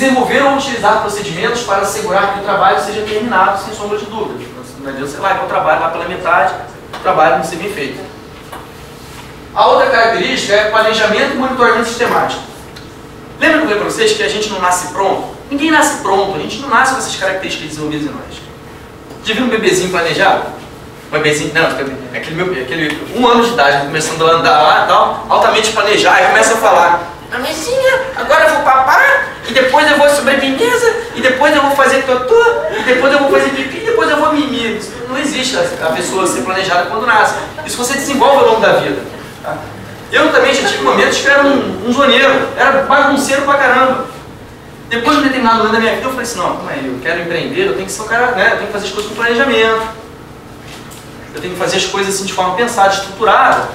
Desenvolver ou utilizar procedimentos para assegurar que o trabalho seja terminado sem sombra de dúvida. Não adianta você largar o trabalho lá pela metade, o trabalho não ser bem feito. A outra característica é planejamento e monitoramento sistemático. Lembra que eu falei para vocês que a gente não nasce pronto? Ninguém nasce pronto, a gente não nasce com essas características desenvolvidas em nós. Já viu um bebezinho planejado? Um bebezinho, não, aquele, meu, aquele um ano de idade, começando a andar lá e tal, altamente planejado, e começa a falar, Mamezinha, agora eu vou papar, e depois eu vou sobremesa, e depois eu vou fazer totô, e depois eu vou fazer pipi, e depois eu vou mimir. Não existe a pessoa ser planejada quando nasce. Isso você desenvolve ao longo da vida. Tá? Eu também já tive momentos que era um, um zoneiro, era bagunceiro pra caramba. Depois de um determinado momento da minha vida, eu falei assim, não, como é, eu quero empreender, eu tenho que ser um cara, né, eu tenho que fazer as coisas com planejamento. Eu tenho que fazer as coisas assim de forma pensada, estruturada.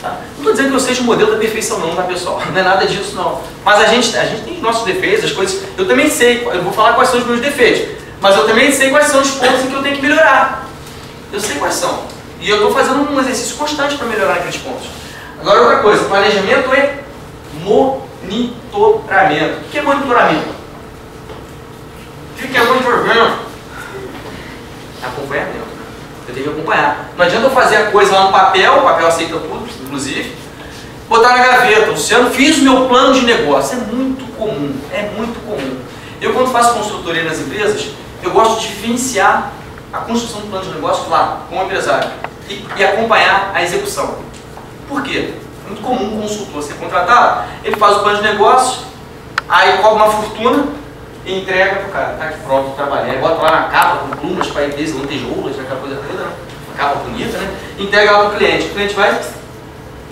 Tá? Estou dizendo que eu seja o modelo da perfeição não, tá pessoal? Não é nada disso não. Mas a gente, a gente tem os nossos defeitos, as coisas... Eu também sei, eu vou falar quais são os meus defeitos. Mas eu também sei quais são os pontos em que eu tenho que melhorar. Eu sei quais são. E eu estou fazendo um exercício constante para melhorar aqueles pontos. Agora outra coisa, planejamento é monitoramento. O que é monitoramento? O que é monitoramento? Acompanhamento. Eu tenho que acompanhar. Não adianta eu fazer a coisa lá no papel, o papel aceita tudo, inclusive, botar na gaveta. Luciano, fiz o meu plano de negócio. É muito comum, é muito comum. Eu, quando faço consultoria nas empresas, eu gosto de vivenciar a construção do plano de negócio lá, como empresário, e, e acompanhar a execução. Por quê? É muito comum um consultor ser contratado, ele faz o plano de negócio, aí cobra uma fortuna e entrega para o cara. Tá aqui pronto, trabalhei. Bota lá na capa, com plumas, paetês, lantejoulas, aquela coisa toda, né? Capa bonita, né? Entrega lá para o cliente. O cliente vai,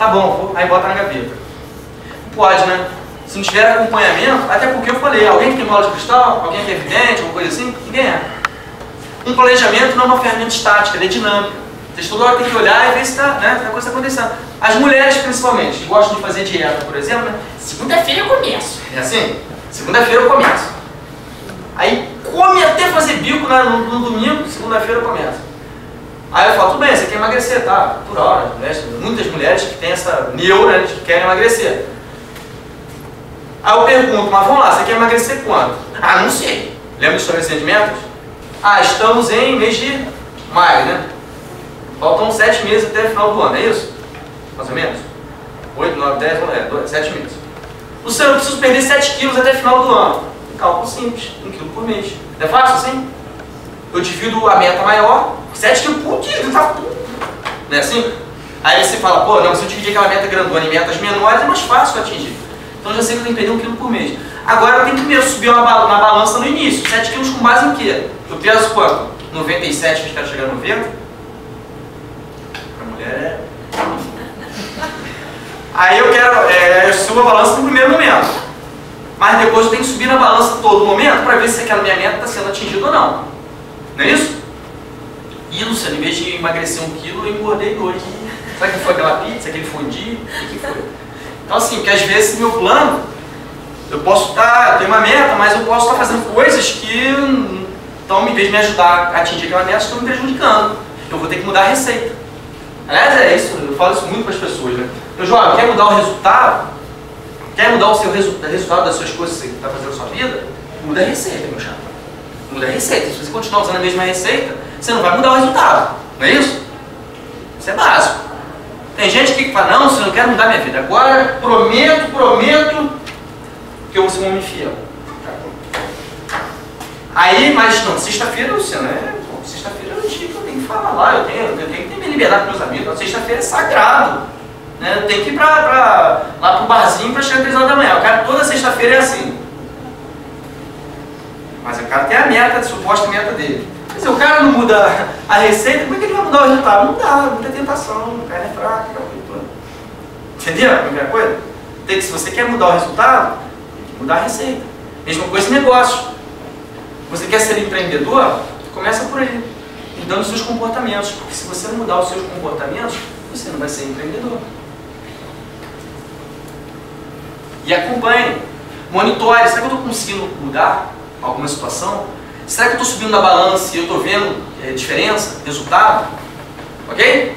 tá bom, aí bota na gaveta. Não pode, né? Se não tiver acompanhamento, até porque eu falei, alguém que tem bola de cristal, alguém que é evidente, alguma coisa assim, ninguém é. Um planejamento não é uma ferramenta estática, ele é dinâmica. Vocês toda hora tem que olhar e ver se está né, a coisa tá acontecendo. As mulheres, principalmente, que gostam de fazer dieta, por exemplo, né? segunda-feira eu começo. É assim? Segunda-feira eu começo. Aí come até fazer bico no, no domingo, segunda-feira eu começo. Aí eu falo, tudo bem, você quer emagrecer, tá? Por hora. Né? Muitas mulheres que têm essa neura né, que querem emagrecer. Aí eu pergunto, mas vamos lá, você quer emagrecer quando? Ah, não sei. Lembra dos estabelecimentos? Ah, estamos em mês de maio, né? Faltam sete meses até o final do ano, é isso? Mais ou menos? Oito, nove, dez, é, sete meses. Luciano, eu preciso perder 7 quilos até o final do ano. Um cálculo simples, 1 quilo por mês. É fácil assim? Eu divido a meta maior, 7 quilos por dia, tá Não é assim? Aí você fala, pô, não, se eu dividir aquela meta grandona em metas menores, é mais fácil atingir. Então já sei que eu tenho que perder 1 quilo por mês. Agora eu tenho que subir uma, na balança no início. 7 quilos com base em quê? Eu peso quanto? 97, mas quero chegar a 90? Pra mulher é... Aí eu quero, é, eu subo a balança no primeiro momento. Mas depois eu tenho que subir na balança todo momento para ver se aquela minha meta está sendo atingida ou não. Não é isso? Luciano, em vez de emagrecer um quilo, eu engordei dois. Sabe que foi aquela pizza, aquele fundi? O que foi? Então assim, porque às vezes meu plano eu posso estar, tá, eu tenho uma meta, mas eu posso estar tá fazendo coisas que, então, em vez de me ajudar a atingir aquela meta, estão me prejudicando. Eu vou ter que mudar a receita. Aliás, é isso, eu falo isso muito para as pessoas, né? Eu, João, quer mudar o resultado? Quer mudar o seu resu resultado das suas coisas que você está fazendo na sua vida? Muda a receita, meu chapa. Muda a receita. Se você continuar usando a mesma receita, você não vai mudar o resultado. Não é isso? Isso é básico. Tem gente que fala, não, eu não quero mudar minha vida. Agora, prometo, prometo, que eu vou ser um homem fiel. Aí, mas não, sexta-feira, Luciano, é, sexta-feira é o dia que eu tenho que falar lá, eu tenho, eu tenho que ter minha liberdade com meus amigos, sexta-feira é sagrado. Né? Eu tenho que ir pra, pra, lá pro barzinho para chegar às 3 horas da manhã. O cara toda sexta-feira é assim. Mas o cara tem a meta, a suposta meta dele. Se o cara não muda a receita, como é que ele vai mudar o resultado? Não dá, muita tentação, o cara é fraco, Entendeu a primeira coisa? Tem que, se você quer mudar o resultado, mudar a receita. Mesma coisa em negócio. Você quer ser empreendedor? Começa por aí, mudando os seus comportamentos. Porque se você não mudar os seus comportamentos, você não vai ser empreendedor. E acompanhe, monitore. Será que eu estou conseguindo mudar alguma situação? Será que eu estou subindo na balança e eu estou vendo é, diferença, resultado? Ok?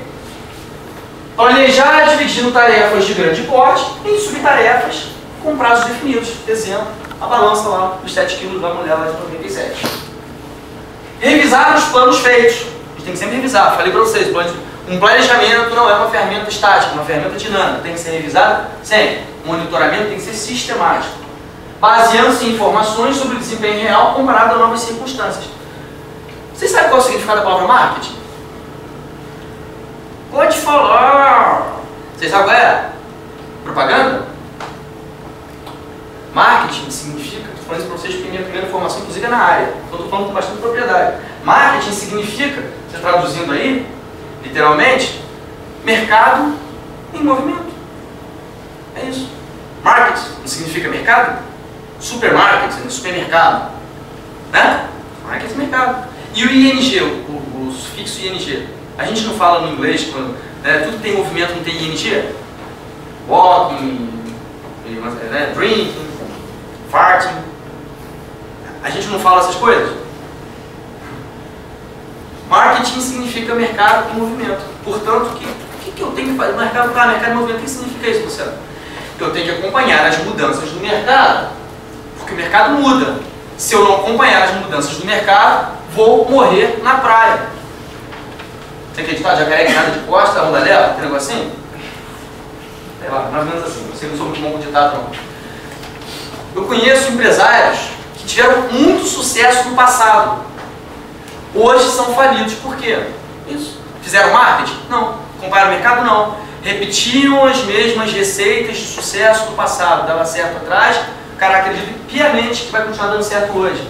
Planejar dividindo tarefas de grande porte em subtarefas com prazos definidos. Exemplo, a balança lá dos 7 quilos da mulher lá de 97. Revisar os planos feitos. A gente tem que sempre revisar. Falei para vocês, um planejamento não é uma ferramenta estática, é uma ferramenta dinâmica. Tem que ser revisado sempre. O monitoramento tem que ser sistemático. Baseando-se em informações sobre o desempenho real comparado a novas circunstâncias. Vocês sabem qual é o significado da palavra marketing? Pode falar! Vocês sabem qual é? Propaganda? Marketing significa, estou falando isso para vocês porque minha primeira formação, inclusive, é na área. Então, estou falando com bastante propriedade. Marketing significa, você traduzindo aí, literalmente, mercado em movimento. É isso. Market não significa mercado? Supermarket, supermercado. Né? Market é mercado. E o ING, o, o, sufixo ING. A gente não fala no inglês, quando, né, tudo tem movimento, não tem ING? Walking, né, drinking, farting. A gente não fala essas coisas? Marketing significa mercado em movimento. Portanto, o que, que, que, eu tenho que fazer? Mercado, tá, mercado em movimento, o que significa isso, Luciano? Eu tenho que acompanhar as mudanças do mercado, porque o mercado muda. Se eu não acompanhar as mudanças do mercado, vou morrer na praia. Você acredita? Jacaré que nada de costa, onda leva, tem negocinho? Sei lá, mais ou menos assim. Você não sou muito bom com ditado, não. Eu conheço empresários que tiveram muito sucesso no passado. Hoje são falidos. Por quê? Isso. Fizeram marketing? Não. Compraram o mercado? Não. Repetiam as mesmas receitas de sucesso do passado. Dava certo atrás, cara acredita piamente que vai continuar dando certo hoje.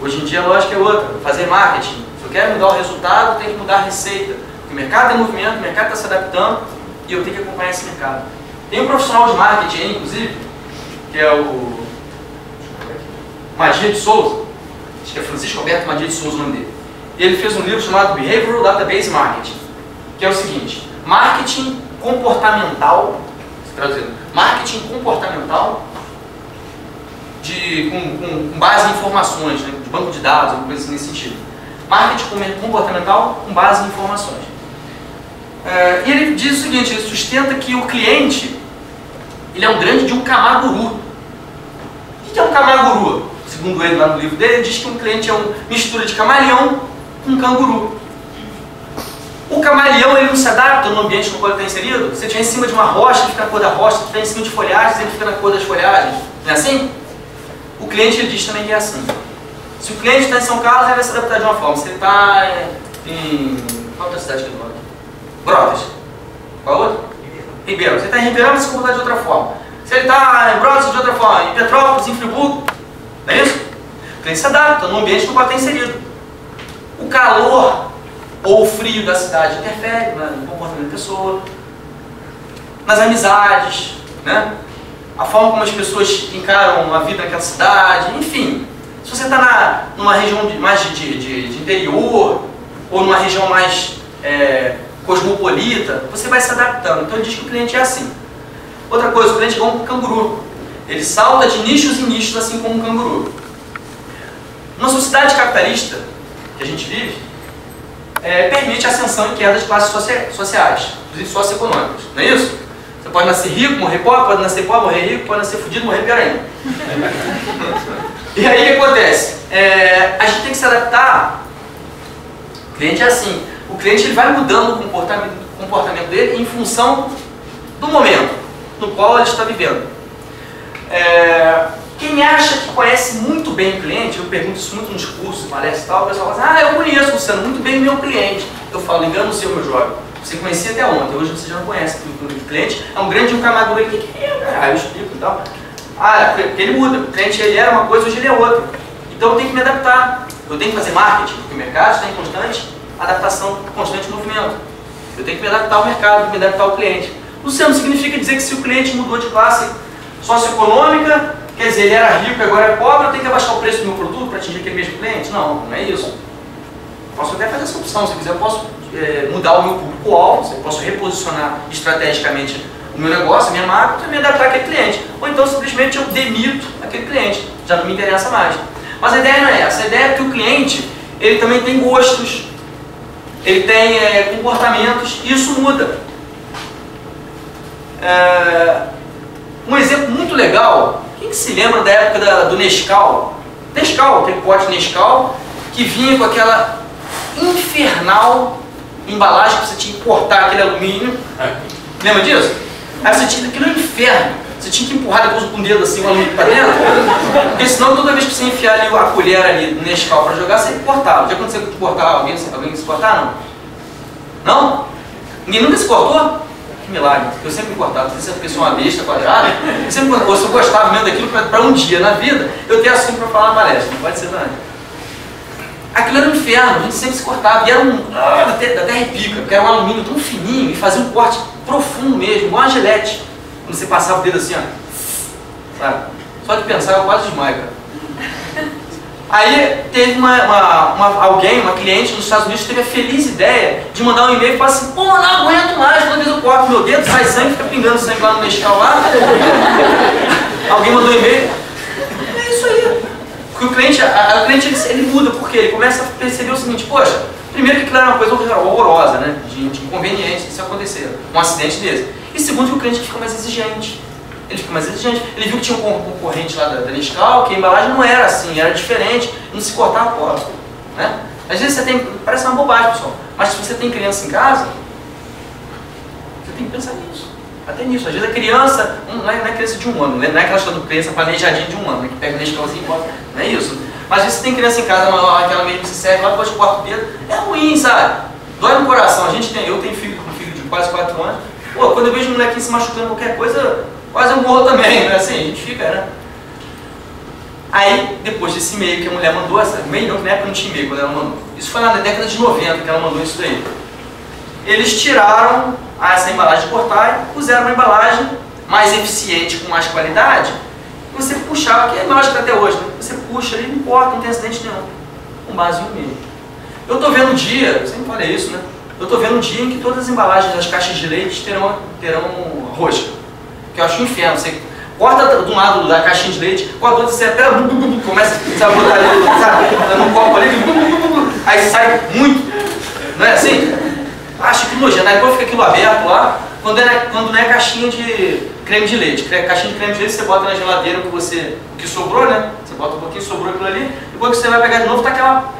Hoje em dia a lógica é outra, fazer marketing. Se eu quero mudar o resultado, tem que mudar a receita. Porque o mercado é movimento, o mercado está se adaptando e eu tenho que acompanhar esse mercado. Tem um profissional de marketing aí, inclusive, que é o Magia de Souza, acho que é Francisco Alberto Magia de Souza o nome dele. Ele fez um livro chamado Behavioral Database Marketing, que é o seguinte, marketing comportamental, traduzindo, marketing comportamental de, com, com, com, base em informações, né, de banco de dados, alguma coisa assim nesse sentido. Marketing comportamental com base em informações. É, e ele diz o seguinte, ele sustenta que o cliente ele é um grande de um camaguru. O que é um camaguru? Segundo ele lá no livro dele, ele diz que um cliente é uma mistura de camaleão com canguru. O camaleão ele não se adapta no ambiente no qual ele está inserido. Você estiver em cima de uma rocha, ele fica na cor da rocha. Se estiver em cima de folhagens, ele fica na cor das folhagens. Não é assim? O cliente ele diz também que é assim. Se o cliente está em São Carlos, ele vai se adaptar de uma forma. Se ele está em. Qual outra cidade que ele mora? Brotas. Qual outra? Ribeirão. Se ele está em Ribeirão, vai se comportar de outra forma. Se ele está em Brotas, de outra forma. Em Petrópolis, em Friburgo. Não é isso? O cliente se adapta no ambiente no qual está inserido. O calor ou o frio da cidade interfere no comportamento da pessoa, nas amizades, né? A forma como as pessoas encaram a vida naquela cidade, enfim. Se você está numa região de, mais de, de, de, interior ou numa região mais é, cosmopolita, você vai se adaptando. Então ele diz que o cliente é assim. Outra coisa, o cliente é como um canguru. Ele salta de nichos em nichos, assim como um canguru. Numa sociedade capitalista que a gente vive, é, permite ascensão e queda de classes sociais, inclusive socioeconômicas. Não é isso? Você pode nascer rico, morrer pobre, pode nascer pobre, morrer rico, pode nascer fudido, morrer pior ainda. e aí o que acontece? É, a gente tem que se adaptar. O cliente é assim. O cliente ele vai mudando o comportamento, comportamento dele em função do momento no qual ele está vivendo. É, quem acha que conhece muito bem o cliente, eu pergunto isso muito nos cursos, palestras e tal, o pessoal fala assim, ah, eu conheço, Luciano, muito bem meu cliente. Eu falo, engano o seu, meu jovem. Você conhecia até ontem, hoje você já não conhece, o cliente é um grande um camador aqui, que é, cara? Eu explico e tal. Ah, porque ele muda, o cliente ele era uma coisa, hoje ele é outra. Então eu tenho que me adaptar. Eu tenho que fazer marketing, porque o mercado está em constante adaptação, constante movimento. Eu tenho que me adaptar ao mercado, me adaptar ao cliente. Luciano, significa dizer que se o cliente mudou de classe socioeconômica, quer dizer, ele era rico e agora é pobre, eu tenho que abaixar o preço do meu produto para atingir aquele mesmo cliente? Não, não é isso. Posso até fazer essa opção, se quiser eu posso é, mudar o meu público-alvo, eu posso reposicionar estrategicamente o meu negócio, a minha marca, e me adaptar àquele cliente. Ou então simplesmente eu demito aquele cliente, já não me interessa mais. Mas a ideia não é essa, a ideia é que o cliente ele também tem gostos, ele tem é, comportamentos, e isso muda. É, um exemplo muito legal Quem que se lembra da época da, do Nescau? Nescau, aquele pote Nescau, que vinha com aquela infernal embalagem que você tinha que cortar aquele alumínio. Lembra disso? Aí você tinha aquilo é um inferno. Você tinha que empurrar depois com o dedo assim o alumínio para dentro. Porque senão toda vez que você enfiar ali a colher ali no Nescau para jogar, você cortava. Já aconteceu que cortar alguém, alguém se cortar? Não? Não? Ninguém nunca se cortou? Que milagre, eu sempre me cortava. Você sempre pensou uma besta quadrada, eu sempre ou se eu gostava mesmo daquilo para um dia na vida, eu ter assunto para falar na palestra. Não pode ser nada. Aquilo era um inferno, a gente sempre se cortava. E era um. Ah, até, até repica, porque era um alumínio tão fininho e fazia um corte profundo mesmo, igual uma gilete. Quando você passava o dedo assim, ó. Sabe? Só de pensar eu quase desmaio, cara. Aí teve uma, uma, uma, alguém, uma cliente nos Estados Unidos, teve a feliz ideia de mandar um e-mail e falar assim, pô, não aguento mais, toda vez eu corto meu dedo, sai sangue, fica pingando sangue lá no Nescau lá. alguém mandou um e-mail. Porque o cliente, a, a cliente ele, ele, muda, porque ele começa a perceber o seguinte, poxa, primeiro que aquilo era uma coisa horrorosa, né? De, de inconveniente isso acontecer, um acidente desse. E segundo que o cliente fica mais exigente. Ele fica mais exigente. Ele viu que tinha um concorrente lá da, da Nescau, que a embalagem não era assim, era diferente, não se cortava pô. Né? Às vezes você tem. Parece uma bobagem, pessoal. Mas se você tem criança em casa, você tem que pensar nisso. Até nisso. Às vezes a criança, não é, não é criança de um ano, não é aquela história do criança planejadinha de um ano, né, que pega assim e bota. Não é isso. Mas às vezes tem criança em casa, aquela mesmo que se serve lá, depois corta o dedo. É ruim, sabe? Dói no coração. A gente tem, eu tenho filho, um filho de quase 4 anos. Pô, quando eu vejo um molequinho se machucando qualquer coisa, quase eu morro também, né? Assim, a gente fica, né? Aí, depois desse e-mail que a mulher mandou, essa e-mail não, na época não tinha e-mail quando ela mandou. Isso foi na década de 90 que ela mandou isso daí. Eles tiraram essa embalagem de cortar e puseram uma embalagem mais eficiente, com mais qualidade. Você puxava, que é a embalagem até hoje, né? Você puxa ali, não importa, não tem acidente nenhum. Com base em e-mail. Eu estou vendo um dia, eu sempre falei isso, né? Eu estou vendo um dia em que todas as embalagens das caixas de leite terão, terão rosca que eu acho um inferno. Você corta um lado da caixinha de leite, corta do outro, você até começa a botar ali, sabe, no copo ali, aí sai muito. Não é assim? Acho que nojento. Aí depois fica aquilo aberto lá, quando, é, quando não é caixinha de creme de leite. Caixinha de creme de leite você bota na geladeira o que, você, o que sobrou, né? Você bota um pouquinho, sobrou aquilo ali, depois que você vai pegar de novo, tá aquela,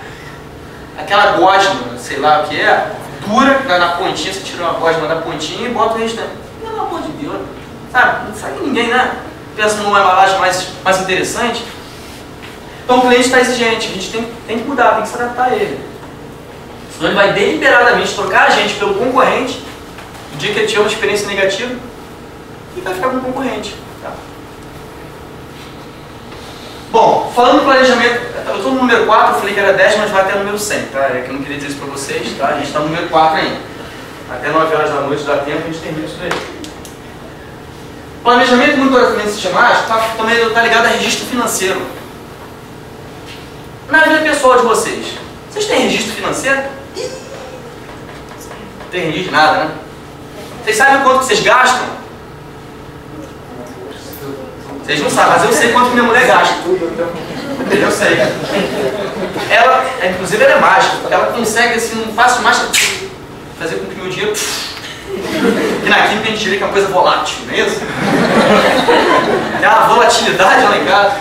aquela gosma, sei lá o que é, dura, na pontinha, você tira uma gosma da pontinha e bota o restante. Pelo amor de Deus. Sabe? Não sabe ninguém, né? Pensa numa embalagem mais, mais interessante. Então o cliente está exigente, a gente tem, tem que mudar, tem que se adaptar a ele. Senão ele vai deliberadamente trocar a gente pelo concorrente, no dia que ele tiver uma experiência negativa, e vai ficar com o concorrente. Tá? Bom, falando do planejamento, eu estou no número 4, eu falei que era 10, mas vai até o número 100, tá? É que eu não queria dizer isso para vocês, tá? A gente está no número 4 ainda. Até 9 horas da noite dá tempo, a gente termina isso daí. Planejamento e monitoramento sistemático está também tá ligado a registro financeiro. Na vida pessoal de vocês, vocês têm registro financeiro? Tem de nada, né? Vocês sabem quanto vocês gastam? Vocês não sabem, mas eu sei quanto minha mulher gasta. Eu sei. Ela, inclusive, ela é mágica. Ela consegue, assim, não faço mágica, fazer com que meu dinheiro e naquilo que a gente diria que é uma coisa volátil, não é isso? Tem uma volatilidade lá em casa.